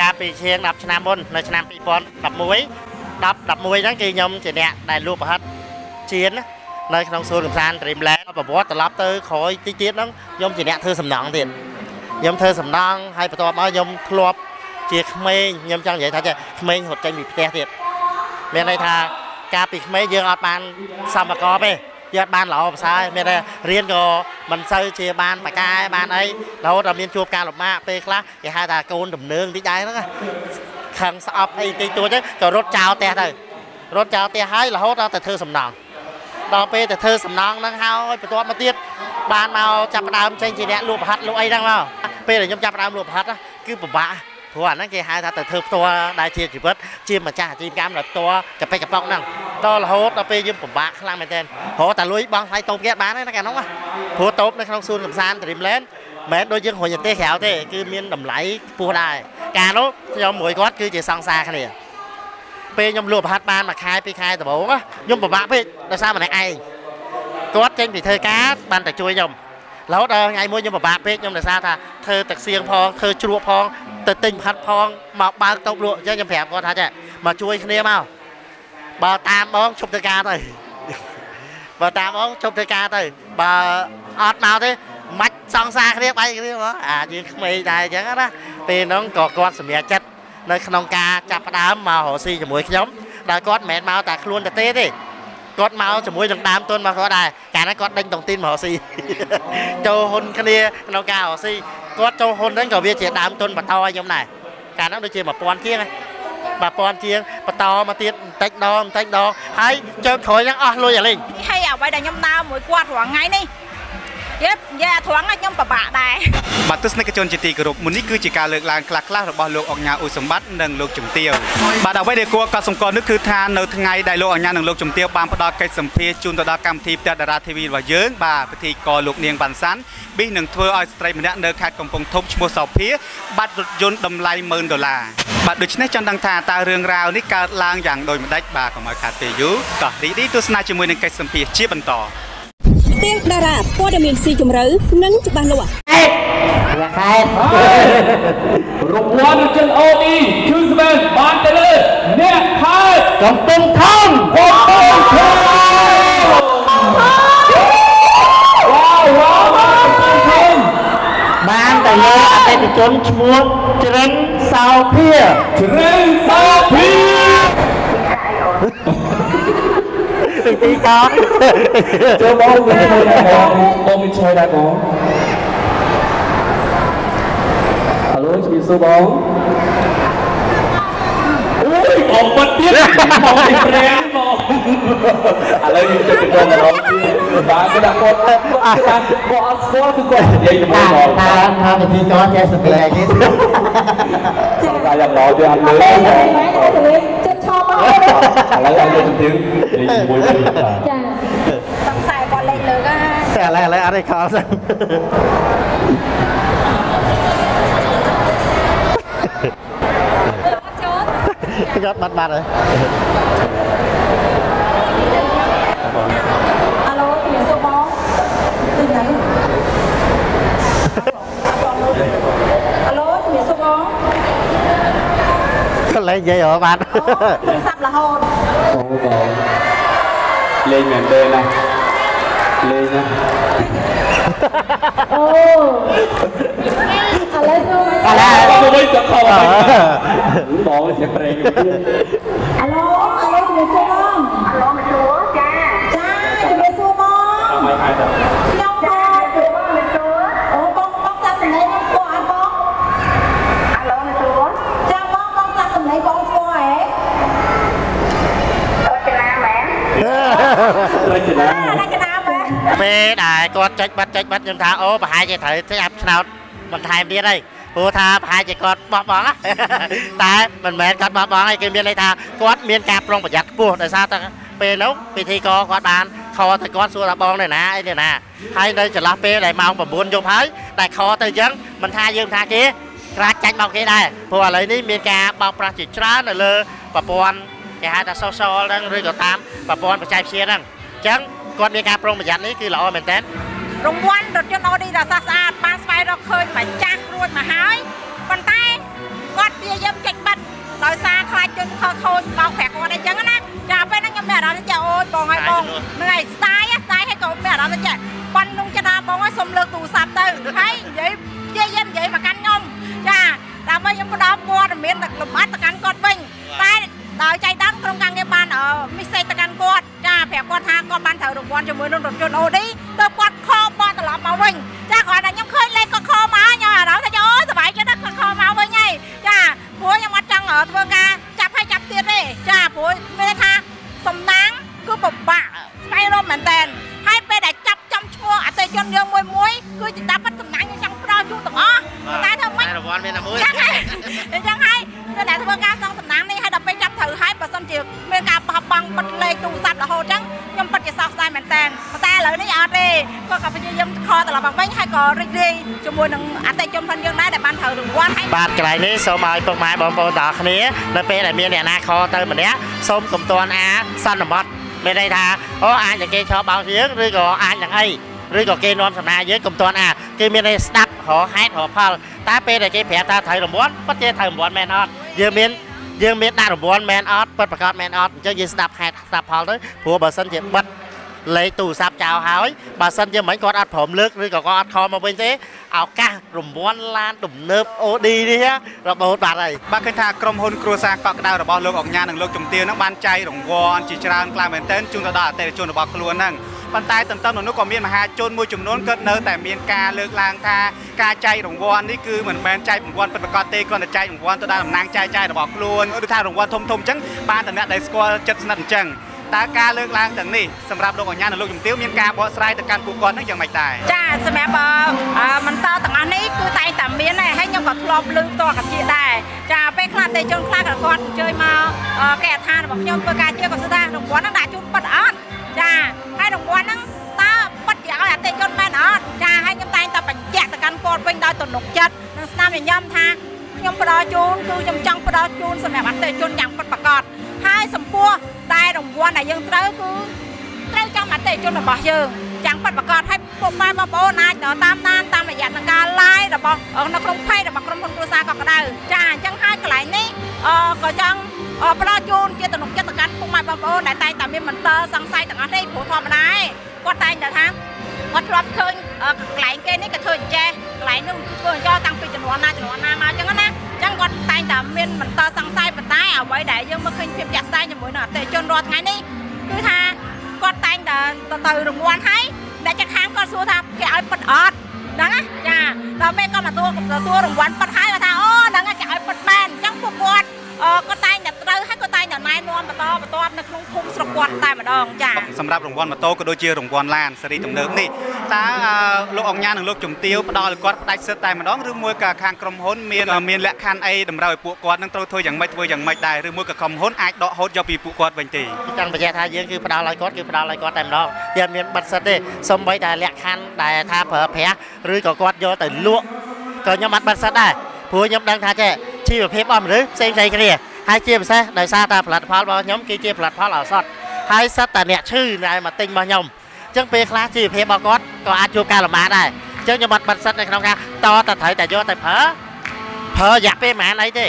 កាលពីជាង10ឆ្នាំមុននៅឆ្នាំ2011 10 11ហ្នឹងគឺខ្ញុំជាអ្នកដែលលក់ប្រហិតជៀនណានៅក្នុងសួនកំសាន្ត Dreamland ប្រវត្តិត្រឡប់ទៅក្រោយតិចទៀតហ្នឹងខ្ញុំជាអ្នកធ្វើសំណង់ទៀតខ្ញុំធ្វើសំណង់ហើយបន្ទាប់មកខ្ញុំធ្លាប់ជាក្មេងខ្ញុំចង់និយាយថាចេះក្មេងរត់ចេញពីផ្ទះទៀតមានន័យថាកាលពីក្មេងយើងអត់បានសម្បកបទេ យើងអត់បានល្អប្រសើរមានតែរៀនក៏មិនសូវជាបានបកែបានអីរហូតដល់មានជួបការលំបាកពេលខ្លះគេហៅថាកូនដំណើងតិចដែរហ្នឹងណាខឹងស្អប់អីតិចតួចទៅក៏រត់ចោលផ្ទះទៅរត់ចោលផ្ទះហើយរហូតដល់ទៅធ្វើសំណង់ដល់ពេលទៅធ្វើសំណង់ហ្នឹងហើយបន្ទាប់មកទៀតបានមកចាប់ផ្ដើមចេញជាអ្នកលក់ប្រហិតលក់អីហ្នឹងមកពេលដែលខ្ញុំចាប់ផ្ដើមលក់ប្រហិតណាគឺពិបាក ព្រោះអាហ្នឹងគេហៅថាទៅធ្វើផ្ទាល់ដែលជាជីវិតជាម្ចាស់អាជីវកម្មដោយផ្ទាល់កប៉ិកកប៉ុកហ្នឹងដល់រហូតដល់ពេលយើងពិបាកខ្លាំងមែនទែនរហូតតែលុយបងថ្លៃតូបគេអត់បានទេណាកាលនោះណាព្រោះតូបនៅក្នុងសួនកំសាន្ត Dreamland មិនមែនដូចយើងរុញប្រទេសក្រៅទេគឺមានតម្លៃខ្ពស់ដែរកាលនោះខ្ញុំមួយគាត់គឺជាសង្សារគ្នាពេលខ្ញុំលក់ប្រហិតបានមួយខែពីរខែដំបូងណាខ្ញុំពិបាកពេកដោយសារម្នាក់ឯងគាត់ចេញពីធ្វើការបានតែជួយខ្ញុំ រហូតដល់ថ្ងៃមួយខ្ញុំពិបាកពេកខ្ញុំដោយសារថាធ្វើទឹកសៀងផងធ្វើជ្រក់ផងទៅទិញផាត់ផងមកបើកតូបលក់អញ្ចឹងខ្ញុំប្រាប់គាត់ថាចេះមកជួយគ្នាមកបើតាមបងឈប់ធ្វើការទៅបើតាមបងឈប់ធ្វើការទៅបើអត់មកទេមិនសង្សារគ្នាបែកគ្នាមកអាយើងក្មេងដែរអញ្ចឹងណាពេលហ្នឹងក៏គាត់សម្រេចចិត្តនៅក្នុងការចាប់ផ្ដើមមករកស៊ីជាមួយខ្ញុំដែលគាត់មិនមែនមកតែខ្លួនទៅទេទេ គាត់មកជាមួយនឹងដើមទុនមកគាត់ដែរកាលហ្នឹងគាត់ដេញតុងទីនមករកស៊ីចូលហ៊ុនគ្នាក្នុងការរកស៊ីគាត់ចូលហ៊ុនហ្នឹងក៏វាជាដើមទុនបន្តឲ្យខ្ញុំដែរកាលហ្នឹងដូចជា1000ជាងហ្នឹង1000ជាងបន្តមកទៀតបន្តិចដងបន្តិចដងហើយចើក្រោយហ្នឹងអស់លុយអាលេងហើយអ្វីដែលខ្ញុំដើរមួយគាត់រាល់ថ្ងៃនេះ យេនិយាយអាត្រង់ឲ្យខ្ញុំពិបាកដែរបាទទស្សនិកជនជាទីគោរពមុននេះគឺជាការលើកឡើងខ្លះៗរបស់លោកអង្ញាអ៊ុសម្បត្តិនិងលោកជំទាវបាទអ្វីដែលគួរកត់សម្គាល់នោះគឺថានៅថ្ងៃដែលលោកអង្ញានិងលោកជំទាវបានផ្ដល់កិច្ចសម្ភារជូនទៅដល់កម្មវិធីផ្ទះតារាធីវីរបស់យើងបាទពិធីករលោកនាងវ៉ាន់សាន់ប៊ីនឹងធ្វើឲ្យស្ត្រីម្នាក់នៅខេត្តកំពង់ធំឈ្មោះសោភា បាត់រថយន្តតម្លៃ10000ដុល្លារបាទដូច្នេះចង់ដឹងថាតើរឿងរ៉ាវនេះកើតឡើងយ៉ាងដូចម្ដេចបាទកុំឲ្យខាតពេលយូរតោះរីករាយទស្សនាជាមួយនឹងកិច្ចសម្ភារជាបន្ត ផ្ទះតារាព័ត៌មានស៊ីជម្រៅនិងច្បាស់លាស់អ្នកខេតរង្វាន់ចិនអូឌីឈឺស្មែនបានទៅលើអ្នកខេត្តកំពុងថងកំពង់ធំវ៉ាវវ៉ាវវ៉ាវកំពង់ធំបានទៅលើអតិថិជនឈ្មោះជ្រិនសោភាជ្រេងសោភី ពីទីកោចូលបងមានឈ្មោះដែរបងបងមានឈ្មោះដែរបងហៅជំរាបសួរបងអូយបងបាត់ទៀតបងពីព្រាំបងឥឡូវយើងទៅទៅម្ដងទៀតបាទ គេដាក់គាត់គាត់គាត់អត់ស្គាល់គឺគាត់និយាយជាមួយបងថាថាពីទីកោចេះសម្ដែងនេះតែយ៉ាងល្អយើងអត់លើឥឡូវឲ្យយើងទៅនិយាយជាមួយគ្នាបាទសង្ស័យគាត់លេងលើកហ่าតែឥឡូវឥឡូ គាត់លេងនិយាយរហូតបាត់ទូរស័ព្ទរហូតអូបងលេងមែនទេណាលេងណា អូអាឡូសួរមក ឥឡូវ ទៅវិញទៅខោបងជាប្រេង អាឡូអាឡូជំរាបសួរបងអាឡូមកសួរចាចាជំរាបសួរបង មកហើយដល់ ខ្ញុំផងជំរាបបងមកសួរអូបងបងសាប់សម្លេងបងស្គាល់អត់បងអាឡូមកសួរចាបងបងសាប់សម្លេងបងស្គាល់ហ៎រចនាមែន រចនារចនាមែនពេលដែលគាត់ចុចបាត់ចុចបាត់ខ្ញុំថាអូប្រហែលជាត្រូវចាប់ឆ្នោតបន្ថែមទៀតហើយព្រោះថាប្រហែលជាគាត់បោះបង់ណាតែមិនមែនគាត់បោះបង់ទេគឺមានន័យថាគាត់មានការប្រុងប្រយ័ត្នខ្ពស់ដោយសារតែពេលនោះពិធីករគាត់បានខលទៅគាត់សួរថាបងនៅណាអីនៅណាហើយនៅចន្លោះពេលដែលម៉ោង9យប់ហើយតែខលទៅអញ្ចឹងមិនថាយើងថាគេក្រាច់ចាញ់មកគេដែរព្រោះឥឡូវនេះមានការបោកប្រាស់ជាច្រើននៅលើប្រព័ន្ធគេហៅថា social ហ្នឹងឬក៏តាមប្រព័ន្ធបច្ចេកវិទ្យាហ្នឹងអ ញ្ចឹងគាត់មានការប្រុងប្រយ័ត្ននេះគឺល្អមែនតើរង្វាន់រថយន្តអូឌីដ៏ស្រស់ស្អាតបានស្វែងរកឃើញម្ចាស់រួចមកហើយប៉ុន្តែគាត់ព្យាយាមចេញបាត់ដោយសារខ្លាចជនខលខូចបោកប្រាក់គាត់អីចឹងណាចាពេលហ្នឹងខ្ញុំមានអារម្មណ៍ថាអូយបងហើយបងហ្នឹងហើយស្ដាយស្ដាយហើយក៏មានអារម្មណ៍ថាប៉ុនក្នុងចិត្តថាបងហើយសុំលើកទូរស័ព្ទទៅហើយនិយាយព្យាយាមនិយាយមកកាន់ខ្ញុំចាដើម្បីខ្ញុំផ្ដល់ព័ត៌មានលម្អិតទៅកាន់គាត់វិញតែដោយចៃដន្យក្រុមការងារបានមីសេទៅកាន់គាត់ចា ប្រាប់គាត់ថាគាត់បានត្រូវរង្វាន់ជាមួយនឹងរថយន្តអូឌីទៅគាត់ខបកត្រឡប់មកវិញចាគាត់ថាខ្ញុំឃើញលេខគាត់ខមកខ្ញុំអារម្មណ៍ថាអូសប្បាយចិត្តណាស់គាត់ខមកវិញហើយចាព្រោះខ្ញុំអត់ចង់ធ្វើការចាប់ឲ្យចាប់ទៀតទេចាព្រោះមានថាសំណាងគឺពិបាកស្វែងរកមែនតើហើយពេលដែលចាប់ចំឈ្មោះអតិថិជនយើងមួយមួយគឺជាតាមពិតសំណាងយើងចង់ផ្ដល់ជូនទាំងអស់តែធ្វើម៉េចរង្វាន់មានតែមួយចឹងហើយអញ្ចឹងហើយនៅតែធ្វើការសងសំ តែឥឡូវនេះអត់ទេគាត់ក៏ព្យាយាមខត្រឡប់មកវិញហើយក៏រីករាយជាមួយនឹងអតិថិជនផងយើងដែរដែលបានត្រូវរង្វាន់ហើយបាទកន្លែងនេះសូមឲ្យពុកម៉ែបងប្អូនទាំងអស់គ្នានៅពេលដែលមានអ្នកណាខទៅម្នាក់សូមកុំតន់អាសន្មត់មានន័យថាអូអាចតែគេឆោបបោកយើងឬក៏អាចនឹងអីឬក៏គេនាំសំណាយើងកុំតន់អាគេមានន័យស្ដាប់រកហេតុរកផលតែពេលដែលគេប្រាប់ថាត្រូវរង្វាន់ពិតជាត្រូវរង្វាន់មែនអត់យើងមានយើងមានដាក់រង្វាន់មែនអត់ពិតប្រកបមែនអត់អញ្ចឹងយើងស្ដាប់ហេតុស្ដាប់ផលទៅព្រោះបើសិនជាបិទ លេខទូរស័ព្ទចោលហើយបើសិនជាមិនគាត់អត់ព្រមលើកឬក៏គាត់អត់ខលមកវិញទេឱកាសរង្វាន់ឡានទំនើប OD នេះរបូតបាត់ហើយបាទឃើញថាក្រុមហ៊ុនគ្រួសារកក់ក្ដៅរបស់លោកអង្ញានិងលោកជំទាវហ្នឹងបានចែករង្វាន់ជាច្រើនខ្លាំងមែនទែនជូនទៅដល់អតិថិជនរបស់ខ្លួនហ្នឹងប៉ុន្តែទន្ទឹមនឹងនោះក៏មានមហាជនមួយចំនួនគាត់នៅតែមានការលើកឡើងថាការចែករង្វាន់នេះគឺមិនមែនចែករង្វាន់ពិតប្រាកដទេគ្រាន់តែចែករង្វាន់ទៅដល់តំណាងចែកចាយរបស់ខ្លួនឬថារង្វាន់ធំធំអញ្ចឹងបានតែអ្នកដែលស្គាល់ចិត្តស្និទ្ធអញ្ចឹង តើការលើកឡើងទាំងនេះសម្រាប់លោកអង្ញានិងលោកជំទាវមានការបកស្រាយទៅកាន់ពួកគាត់ហ្នឹងយ៉ាងម៉េចដែរចាសម្រាប់អឺមិនតទាំងអស់នេះគឺតែងតែមានដែរហើយខ្ញុំក៏ធ្លាប់លើកតកាជាដែរចាពេលខ្លះតែជនខ្លះក៏គាត់អញ្ជើញមកអឺគេអដ្ឋានរបស់ខ្ញុំធ្វើការជាក៏ស្ដារង្វាន់ហ្នឹងដាក់ជូនប៉ិតអត់ចាហើយរង្វាន់ហ្នឹងតើប៉ិតជាឲ្យអតិថិជនមែនអត់ចាហើយខ្ញុំតែងតែបញ្ជាក់ទៅកាន់គាត់វិញដោយទំនុកចិត្តនិងស្នាមញញឹមថាខ្ញុំផ្ដល់ជូនគឺខ្ញុំចង់ផ្ដល់ជូនសម្រាប់អតិថិជនយ៉ាងពិតប្រាកដ ហើយចំពោះតែរង្វាន់ដែលយើងត្រូវគឺត្រូវចាំអតិថិជនរបស់យើងចាំប៉ັດប្រកាសឲ្យពុកម៉ែបងប្អូនអាចដល់តាមដានតាមរយៈនឹងការ live របស់នៅក្នុង page របស់ក្រុមហ៊ុនគ្រួសារកក់ក្ដៅចាអញ្ចឹងហើយកន្លែងនេះអឺក៏ចង់អឺផ្ដល់ជូនជាទំនុកចិត្តទៅកាន់ពុកម៉ែបងប្អូនដែលតែងតែមានមន្ទិលសង្ស័យទាំងអស់នេះព្រោះធម្មតាឯងគាត់តែងតែថាគាត់ធ្លាប់ឃើញអឺកន្លែងគេនេះក៏ធ្វើអញ្ចេះកន្លែងនេះធ្វើអញ្ចឹងតាំងពីជំនាន់ណាជំនាន់ណាមកអញ្ចឹងណាអញ្ចឹងគាត់តែងតែមានមន្ទិលសង្ស័យប៉ុន្តែអ្វីដែលយើងមើលឃើញភាពជាក់ស្ដែងជាមួយនឹងអតិថិជនរាល់ថ្ងៃនេះគឺថាគាត់តែងតែទៅទៅរង្វាន់ហើយអ្នកចាក់ខាងគាត់សួរថាគេឲ្យប៉ិតអត់ហ្នឹងណាចាដល់ពេលគាត់មកទទួលទទួលរង្វាន់ប៉ិតហើយគាត់ថាអូហ្នឹងគេឲ្យប៉ិតមែនអញ្ចឹងពួកគាត់អឺគាត់តែងតែត្រូវហើយគាត់តែងតែណែនាំបន្តបន្តនៅក្នុងភូមិស្រុកគាត់តែម្ដងចាសម្រាប់រង្វាន់ម៉ូតូក៏ដូចជារង្វាន់ឡានសេរីទំនើបនេះ តើអឺលោកអង្ញានិងលោកជំទាវផ្ដល់ឲ្យគាត់ផ្ដាច់សិទ្ធតែម្ដងឬមួយក៏ខាងក្រុមហ៊ុនមានមានលក្ខខណ្ឌអីតម្រូវឲ្យពួកគាត់នឹងត្រូវធ្វើយ៉ាងម៉េចធ្វើយ៉ាងម៉េចដែរឬមួយក៏ក្រុមហ៊ុនអាចដកហូតយកពីពួកគាត់វិញទេចង់បញ្ជាក់ថាយើងគឺផ្ដល់ឲ្យគាត់គឺផ្ដល់ឲ្យគាត់តែម្ដងយើងមានបិទសិទ្ធទេសំបីតែលក្ខខណ្ឌដែលថាប្រើប្រាស់ឬក៏គាត់យកទៅលក់ក៏ខ្ញុំអត់បិទសិទ្ធដែរព្រោះខ្ញុំដឹងថាចេះជីវភាពរបស់មនុស្សផ្សេងផ្សេងគ្នាហើយជាពិសេសដោយសារតែផលិតផលរបស់ខ្ញុំគឺជាផលិតផលឱសថហើយសិតតែអ្នកឈឺដែលមកទិញរបស់ខ្ញុំអញ្ចឹងពេលខ្លះជីវភាពរបស់គាត់ក៏អាចជួបការលំបាកដែរអញ្ចឹងខ្ញុំអត់បិទសិទ្ធនៅក្នុងការតតែត្រូវតែយកទៅប្រើប្រើរយៈពេលប្រហែលអីទេ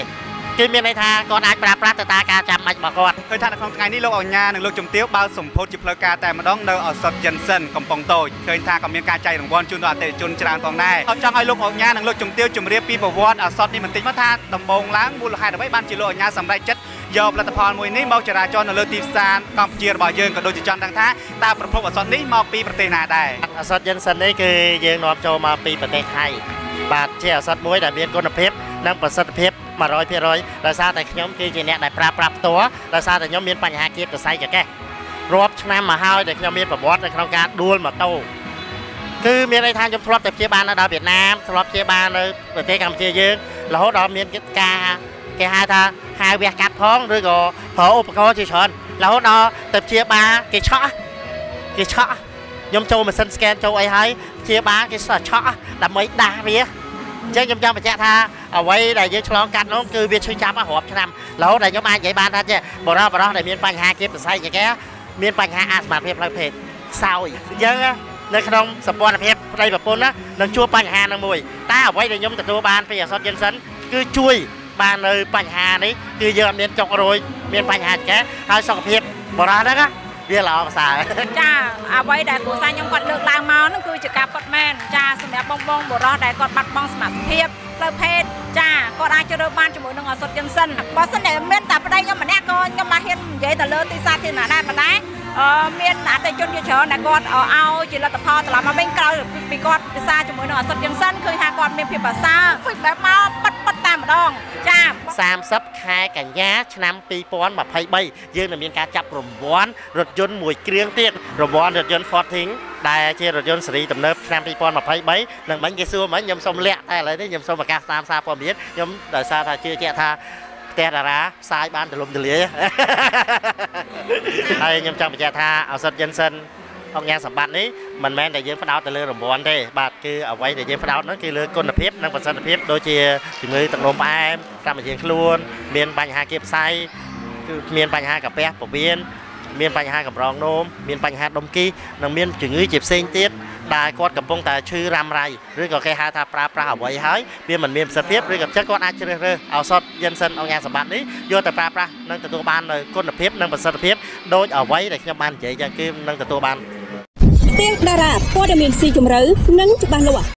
គឺមានន័យថាគាត់អាចប្រើប្រាស់ទៅតាមការចាំបាច់របស់គាត់ឃើញថានៅក្នុងថ្ងៃនេះលោកអញ្ញានិងលោកជំទាវបើកសម្ពោធជាផ្លូវការតែម្ដងនៅឱសថយិនសិនកំពង់តូចឃើញថាក៏មានការចែករង្វាន់ជូនដល់អតិថិជនច្រើនផងដែរអត់ចង់ឲ្យលោកអញ្ញានិងលោកជំទាវជម្រាបពីប្រវត្តិឱសថនេះបន្តិចមកថាដំបូងឡើងមូលហេតុអ្វីបានជាលោកអញ្ញាសម្រេចចិត្ត យកផលិតផលមួយនេះមកចរាចរណ៍នៅលើទីផ្សារកម្ពុជារបស់យើងក៏ដូចជាចង់ដឹងថាតើប្រភពឱសថនេះមកពីប្រទេសណាដែរឱសថយិនសិននេះគឺយើងនាំចូលមកពីប្រទេសថៃបាទជាឱសថមួយដែលមានគុណភាពនិងប្រសិទ្ធភាព100%ដោយសារតែខ្ញុំគឺជាអ្នកដែលប្រើប្រាស់ផ្ទាល់ដោយសារតែខ្ញុំមានបញ្ហាគៀបសរសៃចង្កេះរាប់ឆ្នាំមកហើយដែលខ្ញុំមានប្រវត្តិនៅក្នុងការដួលម៉ូតូគឺមានន័យថាខ្ញុំធ្លាប់តែព្យាបាលនៅដល់វៀតណាមធ្លាប់ព្យាបាលនៅប្រទេសកម្ពុជាយើងរហូតដល់មានការ គេហៅថាហាវះកាត់ផងឬក៏ប្រើឧបករណ៍ជាច្រើនរហូតដល់ទៅព្យាបាលគេឆក់គេឆក់ខ្ញុំចូលម៉ាស៊ីន scan ចូលអីហើយជាបានគេស្ទើរឆក់ដើម្បីដាស់វាអញ្ចឹងខ្ញុំចង់បញ្ជាក់ថាអ្វីដែលយើងឆ្លងកាត់នោះគឺវាឈឺចាប់រាប់ឆ្នាំរហូតដល់ខ្ញុំអាចនិយាយបានថាចេះបរោះបរោះដែលមានបញ្ហាគៀបសរសៃចង្កេះមានបញ្ហាអសមត្ថភាពផ្លូវភេទខ្សោយអញ្ចឹងនៅក្នុងសម្ព័ន្ធភាពប្តីប្រពន្ធណានឹងជួបបញ្ហានឹងមួយតែអ្វីដែលខ្ញុំទទួលបានពីអសតយិនសិនគឺជួយ បាននៅបញ្ហានេះគឺយើងអត់មានចុករយមានបញ្ហាចែហើយសុខភាពបរិសុទ្ធហ្នឹងណាវាល្អប្រសើរចាអ្វីដែលគ្រួសារខ្ញុំគាត់លើកឡើងមកហ្នឹងគឺជាការពិតមែនចាសម្រាប់បងបងបរោះដែលគាត់បាត់បង់សមត្ថភាពផ្លូវភេទចាគាត់អាចជ្រើសរើសបានជាមួយនឹងអសុទ្ធយិនសិនបើសិនតែមានតែប្តីខ្ញុំម្នាក់ក៏ខ្ញុំបានហ៊ាននិយាយទៅលើទីសាធារណៈដែរប៉ុន្តែអឺ មានអតិថិជនជាច្រើនដែលគាត់ឲ្យជាលទ្ធផលត្រឡប់មកវិញក្រោយពីគាត់ពិសាជាមួយនឹងអសុទ្ធយិនសិនឃើញថាគាត់មានភាពប្រសើរ feedback មកប៉ិតប៉ិតតែម្ដងចា30ខែកញ្ញាឆ្នាំ2023យើងនឹងមានការចាប់រង្វាន់រថយន្តមួយគ្រឿងទៀតរង្វាន់រថយន្ត Forting ដែលជារថយន្តស៊េរីទំនើបឆ្នាំ2023នឹងមិញគេសួរមិញខ្ញុំសូមលាក់តែឥឡូវនេះខ្ញុំសូមប្រកាសតាមសារព័ត៌មានខ្ញុំដោយសារថាជឿជាក់ថា ផ្ទះតារាផ្សាយបានទលំទលាយហើយខ្ញុំចង់បញ្ជាក់ថាឱសថយិនសិនអង្គការសម្បត្តិនេះមិនមែនតែយើងផ្ដោតទៅលើរង្វាន់ទេបាទគឺអ្វីដែលយើងផ្ដោតនោះគឺលើគុណភាពនិងប្រសិទ្ធភាពដូចជាជំងឺទឹកនោមផ្អែមកម្មវិធីខ្លួន មានបញ្ហាគៀបផ្សៃគឺមានបញ្ហាកាពះពោះវៀនមានបញ្ហាកម្រងនោមមានបញ្ហាដុំគីនិងមានជំងឺជាផ្សេងទៀត ដែលគាត់កំពុងតែឈឺរ៉ាំរ៉ៃឬក៏គេហៅថាប្រើប្រាស់អ្វីហើយវាមិនមានប្រសិទ្ធភាពឬក៏ចិត្តគាត់អាចជ្រើសរើសឱសថយិនសិនអង្គការសម្បត្តិនេះយកទៅប្រើប្រាស់និងទទួលបាននូវគុណភាពនិងប្រសិទ្ធភាពដូចអ្វីដែលខ្ញុំបាននិយាយយ៉ាងគឺនឹងទទួលបានផ្ទះតារាព័ត៌មានស៊ីជម្រៅនិងច្បាស់លាស់